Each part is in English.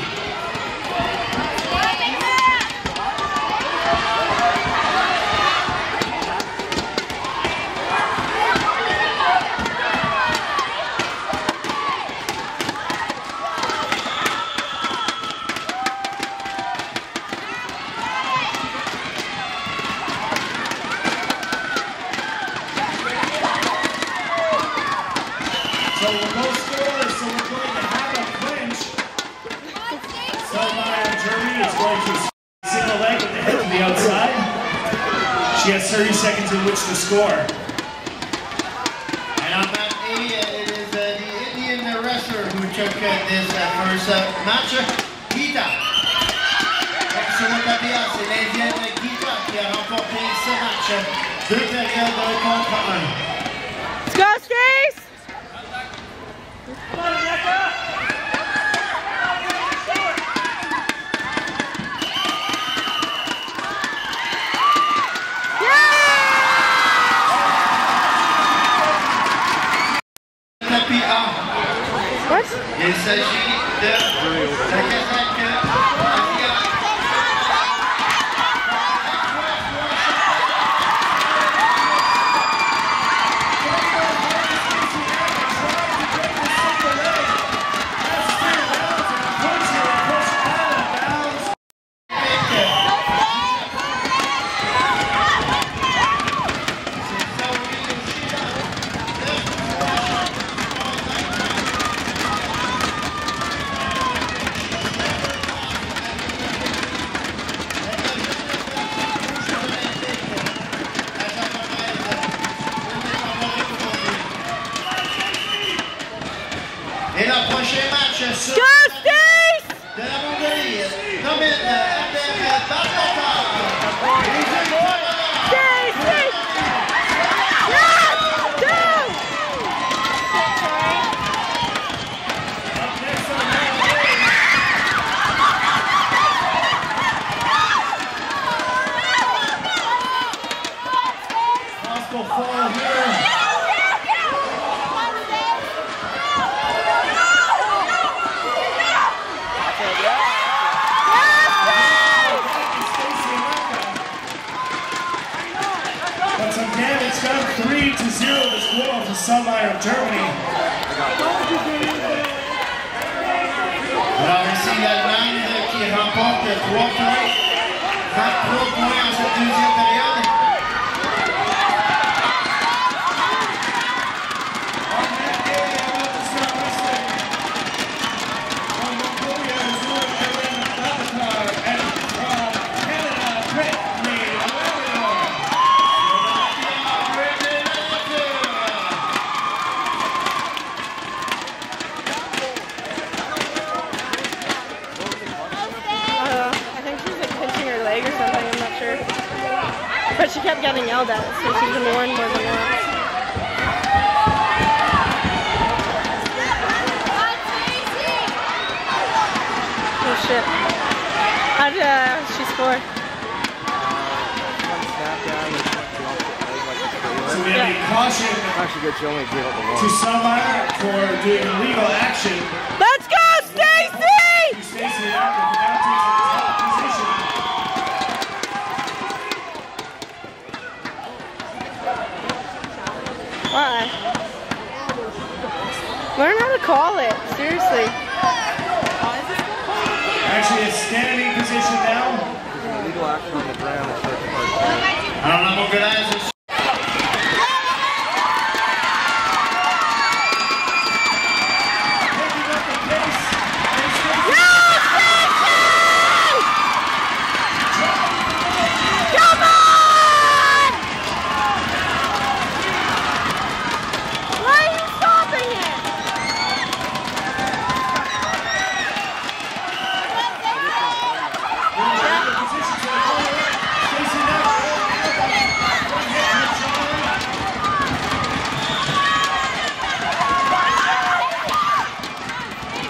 Three. From the outside. She has 30 seconds in which to score. And on that India, it is uh, the Indian wrestler who took uh, this uh, first uh, match, Gita. Excellent ABA, c'est l'Indienne Gita qui a remporté ce match. Deux périodes contre. Let's go, Stace! What? Commitment, Commitment, Battle Time! Sunlight from Germany. Alors ici l'Allemagne qui remporte 3 points, 23 points en cette deuxième période. getting yelled at, so gonna learn more than that. Oh shit. How did uh, she score? So we have yeah. a caution to Summer for doing illegal action. Why? Learn how to call it. Seriously. Actually, a standing position now. Illegal action on the ground and starts hard. Alors, la Mongolaise Picking up the pace. And Stacie Come on! Why are you stopping it? position to the corner. Stacie now. One hit to the shoulder.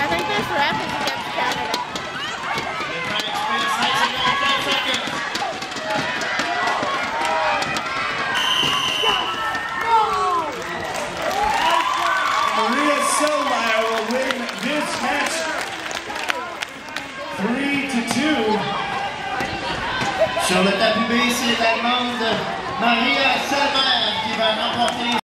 I against Canada. Mechanic spin, slicing down 10 seconds. Maria Selmaier will win this match three to two. Sur le tapis B, c'est Maria Selmaier qui va remporter